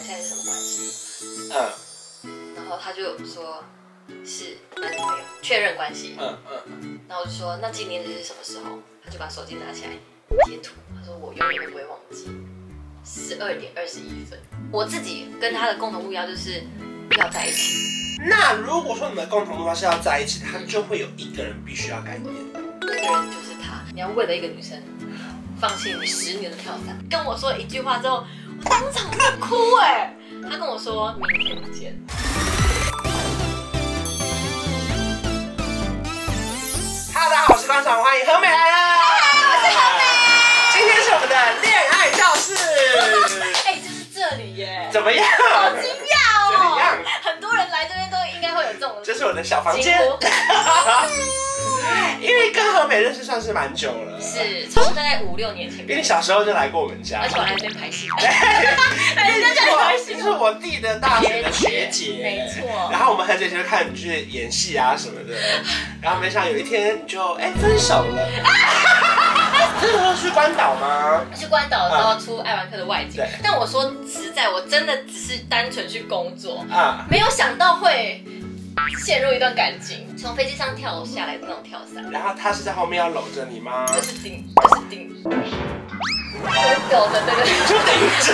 们现在是什么关系？嗯然后他就说是男女朋友，确认关系。嗯嗯，然后我就说那纪念日是什么时候？他就把手机拿起来截图，他说我永远都不会忘记，十二点二十一分。我自己跟他的共同目标就是要在一起。那如果说你们共同目标是要在一起，他就会有一个人必须要改变。那个人就是他。你要为了一个女生放弃你十年的跳伞，跟我说一句话之后，我当场在哭哎、他跟我说明天见。Hello，大家好，我是关爽，欢迎何美来了。我是何美。今天是我们的恋爱教室，哎、就是这里耶，怎么样？好惊讶哦！怎么样很多人来这边都应该会有这种这是我的小房惊间，呼。因为跟何美认识算是蛮久了，，是从大概五六年前因为，你小时候就来过我们家。而，且我来这边拍戏，来人家家里拍戏你是我弟的大学的学姐，没错。然后我们很久以前就看你去演戏啊什么的，然后没想到有一天你就哎、分手了。那时候去关岛吗？去关岛的时候出爱玩客的外景。对，但我说实在，我真的只是单纯去工作，啊，没有想到会陷入一段感情，从飞机上跳下来的那种跳伞，然后他是在后面要搂着你吗？就是顶，就是顶，就是有的那个，就顶着。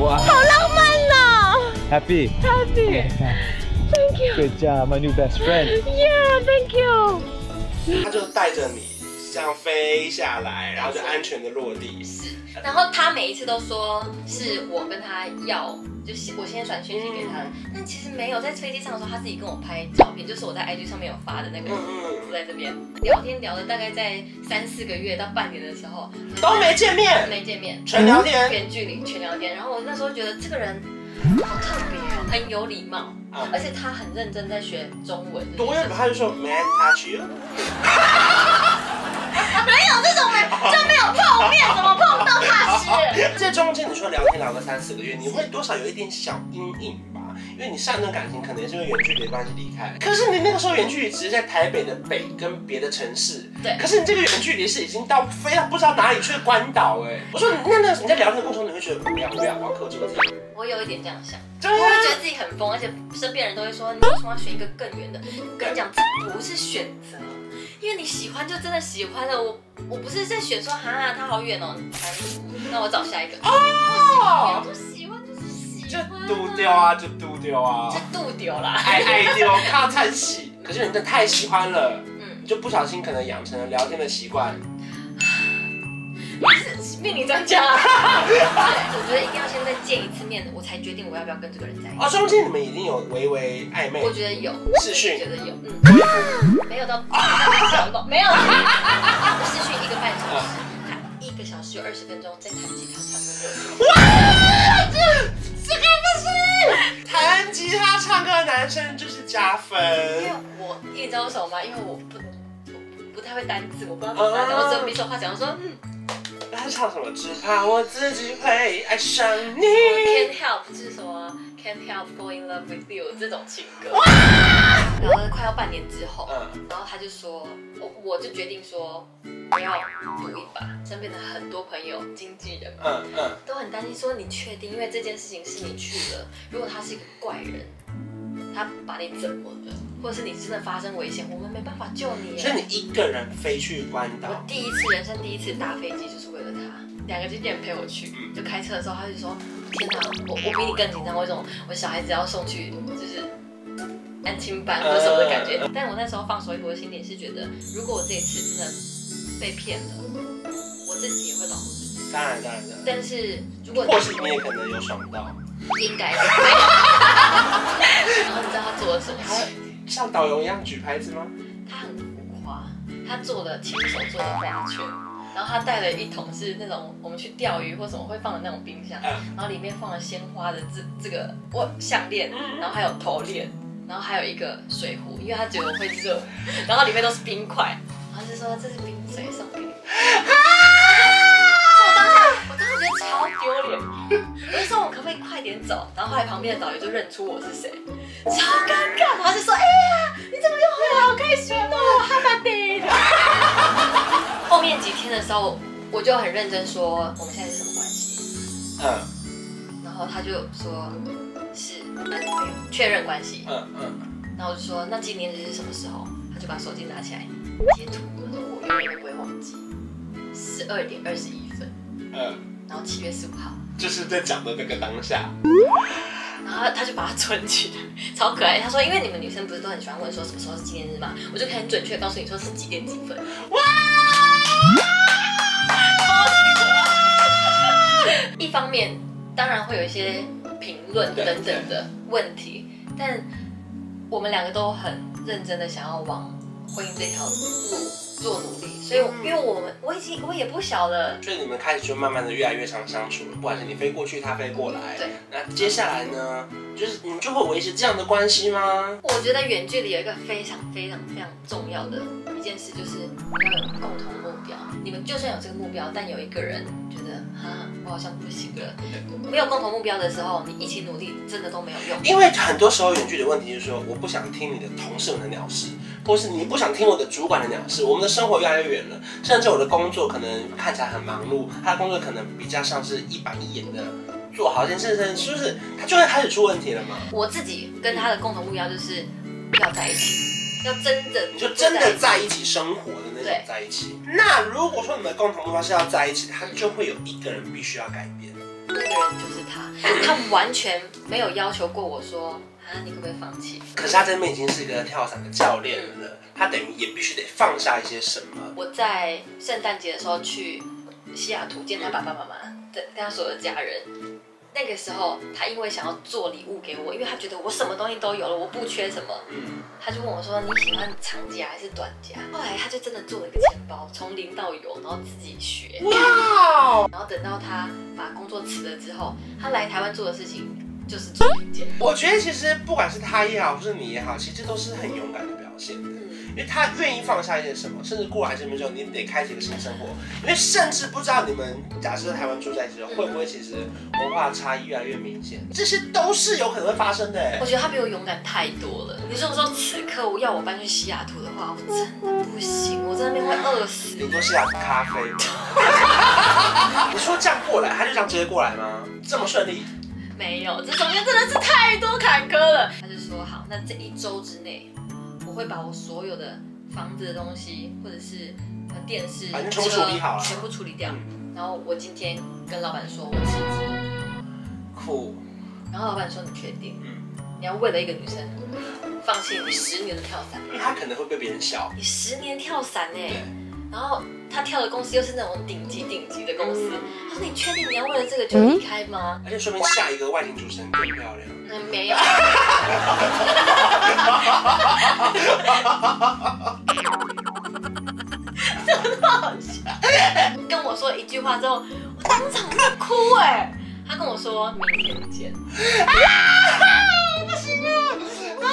哇，好浪漫呐！Happy。Happy Thank you. Good job my new best friend. Yeah, thank you. 他就带着你这样飞下来，然后就安全的落地。是，然后他每一次都说是我跟他要，就是我先转讯息给他。的，但其实没有，在飞机上的时候他自己跟我拍照片，就是我在 IG 上面有发的那个，嗯嗯就在这边。聊天聊了大概在三四个月到半年的时候都没见面，没见面，全聊天。远距离全聊天，然后我那时候觉得这个人好特别哦，很有礼貌，啊而且他很认真在学中文，多认他就说 Man touch you，没有这种没就没有碰面，怎么碰到他吃？这中间你说聊天聊个三四个月，你会多少有一点小阴影吧？因为你上一段感情可能也是因为远距离的关系离开，可是你那个时候远距离只是在台北的北跟别的城市，对可是你这个远距离是已经到飞到不知道哪里去的关岛哎。我说那那你在聊天的过程中，你会觉得不要不要，我要克制我自己。我有一点这样想。对我会觉啊，得自己很疯，而且身边人都会说你为什么要选一个更远的？我跟你讲，这不是选择，因为你喜欢就真的喜欢了。我我不是在选说哈他好远哦，那我找下一个。哦，就欢、丢丢，啊，就丢丢啊就，丢丢啦。爱爱丢，靠餐喜。可是你真的太喜欢了，嗯，就不小心可能养成了聊天的习惯。是命理专家、啊。我觉得一定要先再见一次面，我才决定我要不要跟这个人在一起。哦，中间你们已经有微微暧昧我觉得有，视讯觉得有，嗯，没有到 没有，视讯一个半小时，他一个小时有二十分钟在弹吉他唱歌这个不是弹吉他唱歌的男生就是加分。因为我你知道为什么吗？因为我不我不太会单字，我不知道怎么单，我只有比手画脚，我说嗯他唱什么？只怕我自己会爱上你。，Can't help 就是什么 Can't help fall in love with you 这种情歌。然后快要半年之后，嗯，然后他就说，我我就决定说我要赌一把，身边的很多朋友、经纪人嘛。嗯嗯，都很担心，说你确定？因为这件事情是你去了，如果他是一个怪人，他把你怎么了，或者是你真的发生危险，我们没办法救你耶。所以你一个人飞去关岛我，第一次人生第一次搭飞机就是为了他，两个经纪人陪我去，就开车的时候他就说：“天哪，我我比你更紧张，为什么我小孩子要送去就是安亲班或者什么的感觉？”但我那时候放手一搏的心点是觉得，如果我这一次真的被骗了，我自己也会保护自己。当然当然当然，但是如果或许你也可能有爽到，应该。然后你知道他做了什么事？像导游一样举牌子吗？他很浮夸，他做了亲手做的花圈，然后他带了一桶是那种我们去钓鱼或什么会放的那种冰箱，嗯然后里面放了鲜花的这这个我项链，然后还有头链，然后还有一个水壶，因为他觉得我会热，然后里面都是冰块，然后就说这是冰水送给你。我当时我当时觉得超丢丢脸。我就说我可不可以快点走？然后后来旁边的导游就认出我是谁，超尴尬。然后就说：“哎呀，你怎么又回来？好开心哦，哈巴爹！”后面几天的时候，我就很认真说我们现在是什么关系，嗯然后他就说是男女朋友，确认关系。嗯嗯，然后我就说那纪念日是什么时候？他就把手机拿起来截图，他说我永远都不会忘记，十二点二十一分，嗯，然后七月十五号。就是在讲的那个当下。然后他就把它存起来，超可爱。他说，因为你们女生不是都很喜欢问说什么时候是纪念日吗，我就可以很准确告诉你说是几点几分。哇！一方面当然会有一些评论等等的问题，但我们两个都很认真的想要往婚姻这条路做努力，所以我因为我们我已经我也不小了。所以你们开始就慢慢的越来越常相处了，不管是你飞过去，他飞过来。对。那接下来呢，就是你们就会维持这样的关系吗？我觉得远距离有一个非常非常非常重要的一件事，就是要有共同目标。你们就算有这个目标，但有一个人觉得哈，我好像不行了。没有共同目标的时候，你一起努力真的都没有用。因为很多时候远距离的问题就是说，我不想听你的同事们的鸟事，或是你不想听我的主管的鸟事。我们的生活越来越远了，甚至我的工作可能看起来很忙碌，他的工作可能比较像是一板一眼的做好一件事情，是不是他就会开始出问题了嘛？我自己跟他的共同目标就是要在一起，要真的就真的在一起生活的那种在一起。那如果说你们共同目标是要在一起，他就会有一个人必须要改变。那个人就是他，他完全没有要求过我说啊，你可不可以放弃？可是他这边已经是一个跳伞的教练了，他等于也必须得放下一些什么。我在圣诞节的时候去西雅图见他爸爸妈妈，跟跟他所有的家人。那个时候，他因为想要做礼物给我，因为他觉得我什么东西都有了，我不缺什么，嗯，他就问我说：“你喜欢长夹还是短夹？”后来他就真的做了一个钱包，从零到有，然后自己学。哇！然后等到他把工作辞了之后，他来台湾做的事情就是做零件。我觉得其实不管是他也好，或是你也好，其实这都是很勇敢的表现。嗯，因为他愿意放下一些什么，甚至过来这边之后，你得开启一个新生活。因为甚至不知道你们假设在台湾住在一起会不会其实文化差异越来越明显，这些都是有可能会发生的。我觉得他比我勇敢太多了。你如果说此刻我要我搬去西雅图的话，我真的不行，我在那边会饿死。你说西雅图咖啡。你说这样过来，他就这样直接过来吗？这么顺利？没有，这中间真的是太多坎坷了。他就说好，那这一周之内，我会把我所有的房子的东西，或者是呃电视、反正全部处理好了全部处理掉。嗯，然后我今天跟老板说我辞职，酷。然后老板说你确定？嗯，你要为了一个女生放弃你十年的跳伞？因为他可能会被别人笑。你十年跳伞呢、对然后他跳的公司又是那种顶级顶级的公司，嗯他说你确定你要为了这个就离开吗？而且说明下一个外景主持人更漂亮。嗯，没有。真的好笑。跟我说一句话之后，我当场就哭哎、他跟我说明天见。不行啊！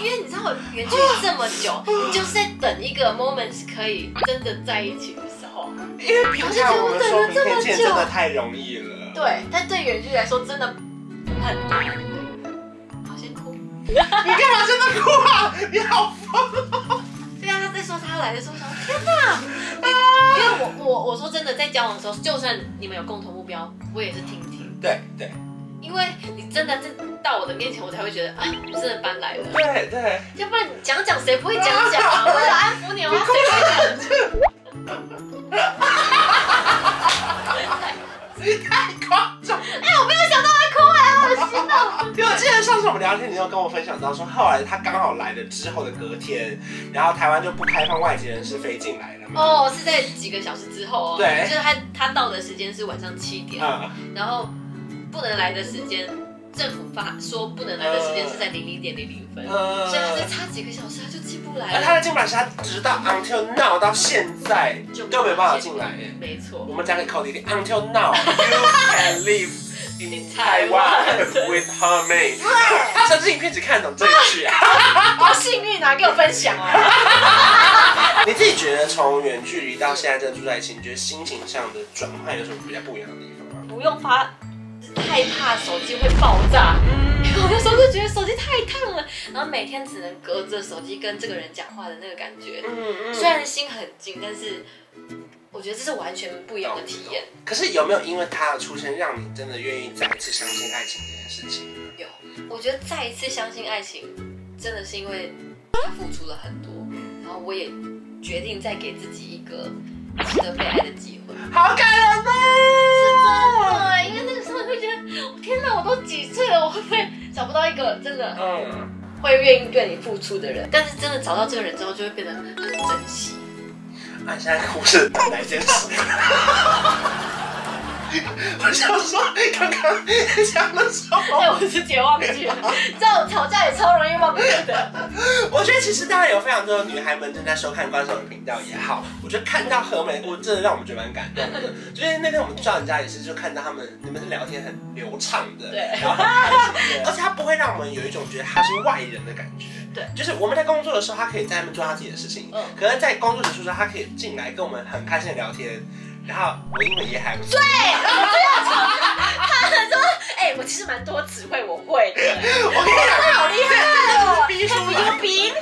因为你知道我远距离这么久，你就是在等一个 moment 是可以真的在一起的时候。因为平常我们说明天见真的太容易了。对，但对远距离来说真的很难。好，先哭。你干嘛真的哭啊？你好疯！对啊，他在说他要来的时候，我想天哪！因为我我我说真的，在交往的时候，就算你们有共同目标，我也是听听，对对因为你真的是到我的面前，我才会觉得啊，我真的搬来了。对对，要不然你讲讲，谁不会讲讲啊？为了安抚你，我要谁会讲？你太夸张。哎，我没有想到会哭哎，好恶心哦！因为我记得上次我们聊天，你有跟我分享到说，后来他刚好来了之后的隔天，然后台湾就不开放外籍人士飞进来了嘛。哦，是在几个小时之后哦，对就是他他到的时间是晚上七点，嗯，然后不能来的时间，政府发说不能来的时间是在零零点零零分，嗯所以他再差几个小时他就进不来了，而他的进不来是他直到 until now 到现在都没办法进来耶。没错我，们讲给扣弟弟，until now you can live in Taiwan with her mate。他甚至影片只看得懂这一句啊。好 幸运啊，给我分享啊。你自己觉得从远距离到现在真的住在一起，你觉得心情上的转换有什么比较不一样的地方吗？不用发，害怕手机会爆炸。我那时候就觉得手机太烫了，然后每天只能隔着手机跟这个人讲话的那个感觉，嗯虽然心很近，但是我觉得这是完全不一样的体验。可是有没有因为他的出现，让你真的愿意再一次相信爱情这件事情？有，我觉得再一次相信爱情，真的是因为他付出了很多，然后我也决定再给自己一个值得被爱的机会。好感人是哦！真的，因为那会觉得，天哪，我都几岁了，我会不会找不到一个真的嗯，会愿意对你付出的人？但是真的找到这个人之后，就会变得很珍惜。啊，你现在哭是哪一件事？我想说，刚刚讲的时候，哎，我直接忘记了，这种吵架也超容易忘记的。我觉得其实当然有非常多的女孩们正在收看观众的频道也好，我觉得看到何美我真的让我们觉得蛮感动的。就是那天我们到人家也是，就看到他们你们的聊天很流畅的，对然后很开心的，而且他不会让我们有一种觉得他是外人的感觉。对就是我们在工作的时候，他可以在那边做他自己的事情，嗯可是在工作结束之后，他可以进来跟我们很开心的聊天。然后我英文也还不错，他说：“哎、我其实蛮多词汇我会的。”我跟你讲，好厉害哦！逼出来有鼻，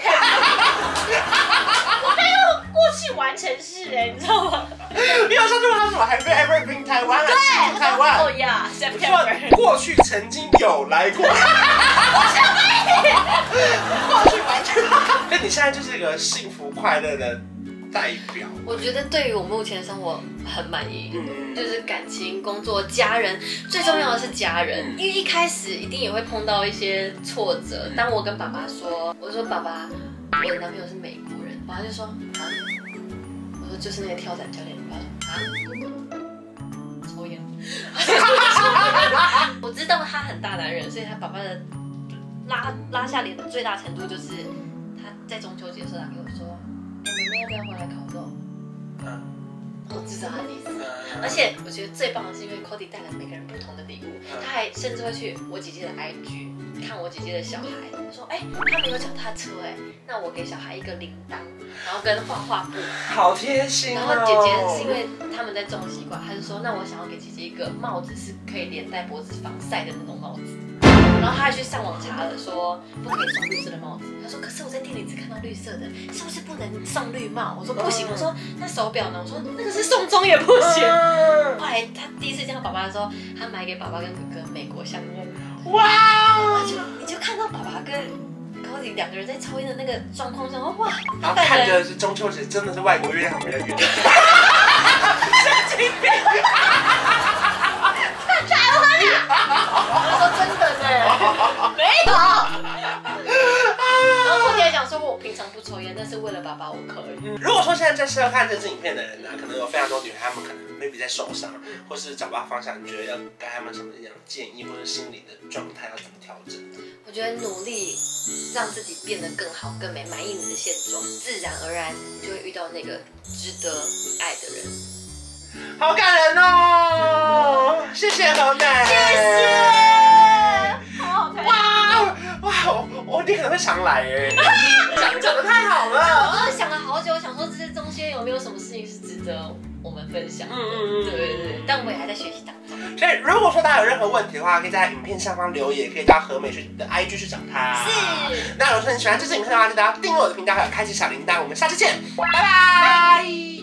我可以用过去完成式哎，你知道吗？你有上次问他什么？还没 ever been 台湾？对台湾。哦呀说，September。过去曾经有来过，过去完全，那你现在就是一个幸福快乐的代表。我觉得对于我目前的生活很满意，嗯，就是感情、工作、家人，最重要的是家人。嗯因为一开始一定也会碰到一些挫折。当我跟爸爸说，我说爸爸，我的男朋友是美国人，爸爸就说啊，我说就是那个跳伞教练，爸爸说啊，抽烟。我知道他很大男人，所以他爸爸的拉拉下脸的最大程度就是他在中秋节的时候打给我说，哎、你们要不要回来烤肉？嗯我知道他的意思。嗯而且我觉得最棒的是，因为 Cody 带来每个人不同的礼物，他还甚至会去我姐姐的 IG 看我姐姐的小孩，他说：“哎、他们有脚踏车哎，那我给小孩一个铃铛，然后跟画画布。好贴心然哦。后姐姐是因为他们在种西瓜，他就说：那我想要给姐姐一个帽子，是可以连带脖子防晒的那种帽子。然后他还去上网查了，说不可以送绿色的帽子。他说：可是我在店里只看到绿色的，是不是不能送绿帽？我说不行。我说那手表呢？我说那个是送钟也不行。嗯后来他第一次见到爸爸的时候，他买给爸爸跟哥哥美国香烟，哇他就你就看到爸爸跟 Cody 两个人在抽烟的那个状况下，哇，然后看着是中秋节，真的是外国月亮比较圆。他说真的呢，没有。然后 Cody 还讲说，我平常不抽烟，但是为了爸爸我可以。嗯如果说现在在收看这支影片的人呢、可能有非常多女孩，她们可能 maybe 在受伤，或是找不到方向，你觉得要给他们什么样的建议，或者心理的状态要怎么调整？我觉得努力让自己变得更好、更美，满意你的现状，自然而然你就会遇到那个值得你爱的人。好感人哦！谢谢何美，谢谢。我我你可能会常来耶，讲讲的太好我了。真的想了好久，想说这些中间有没有什么事情是值得我们分享的。嗯嗯嗯对对对，但我也还在学习当中。所以如果说大家有任何问题的话，可以在影片下方留言，可以到何美去的 IG 去找她。是。那如果说你喜欢这支影片的话，记得要订阅我的频道，还有开启小铃铛。我们下次见，拜拜。